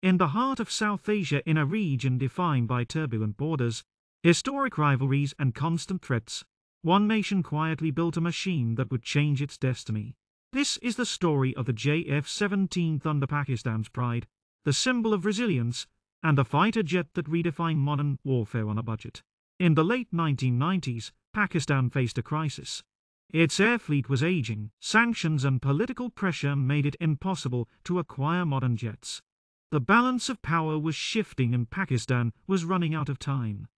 In the heart of South Asia, in a region defined by turbulent borders, historic rivalries, and constant threats, one nation quietly built a machine that would change its destiny. This is the story of the JF 17 Thunder Pakistan's pride, the symbol of resilience, and a fighter jet that redefined modern warfare on a budget. In the late 1990s, Pakistan faced a crisis. Its air fleet was aging, sanctions and political pressure made it impossible to acquire modern jets. The balance of power was shifting and Pakistan was running out of time.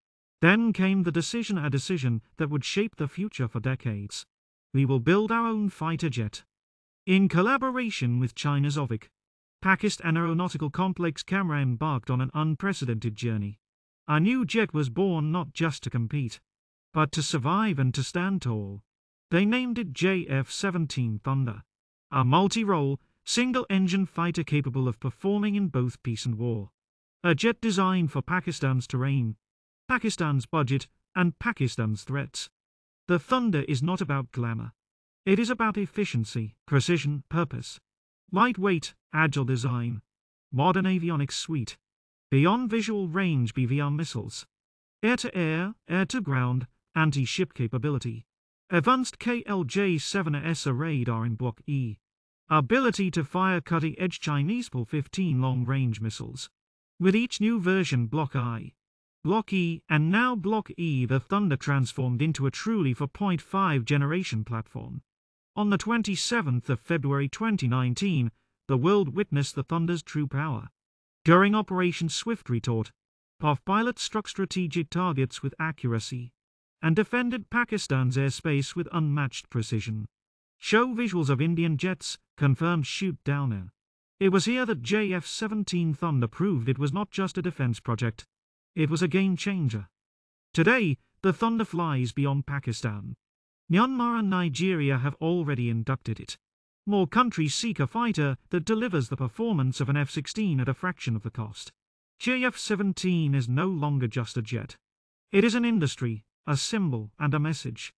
Then came the decision a decision that would shape the future for decades. We will build our own fighter jet. In collaboration with China's AVIC, Pakistan Aeronautical Complex Kamra embarked on an unprecedented journey. A new jet was born not just to compete, but to survive and to stand tall. They named it JF 17 Thunder, a multi role, single engine fighter capable of performing in both peace and war. A jet designed for Pakistan's terrain, Pakistan's budget, and Pakistan's threats. The Thunder is not about glamour. It is about efficiency, precision, purpose. Lightweight, agile design. Modern avionics suite. Beyond visual range BVR missiles. Air to air, air to ground, anti ship capability. Advanced KLJ-7S radar in Block E. Ability to fire cutting-edge Chinese PL-15 long-range missiles. With each new version Block I, Block E, and now Block E, the Thunder transformed into a truly 4.5 generation platform. On the 27th of February 2019, the world witnessed the Thunder's true power. During Operation Swift Retort, POF pilots struck strategic targets with accuracy and defended Pakistan's airspace with unmatched precision. Show visuals of Indian jets, confirmed shoot downer. It was here that JF 17 Thunder proved it was not just a defense project, it was a game changer. Today, the Thunder flies beyond Pakistan. Myanmar and Nigeria have already inducted it. More countries seek a fighter that delivers the performance of an F 16 at a fraction of the cost. JF 17 is no longer just a jet. It is an industry, a symbol, and a message.